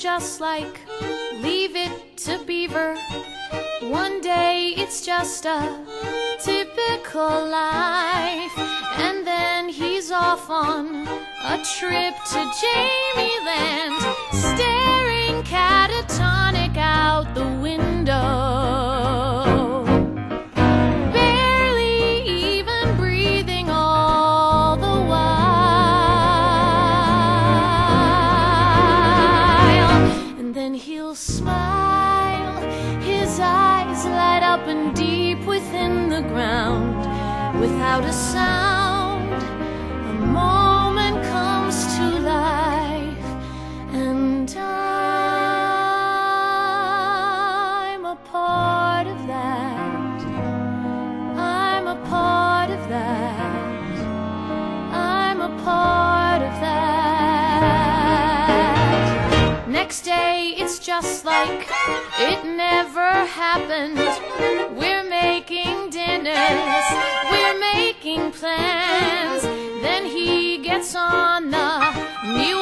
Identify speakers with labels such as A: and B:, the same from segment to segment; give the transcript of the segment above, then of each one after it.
A: just like Leave It to Beaver. One day it's just a typical life, and then he's off on a trip to Jamie Land, staring catatonic out the window. Eyes light up and deep within the ground. Without a sound, just like it never happened. We're making dinners, we're making plans. Then he gets on the mule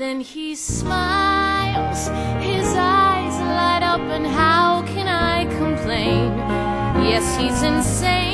A: then he smiles, his eyes light up, and how can I complain? Yes, he's insane,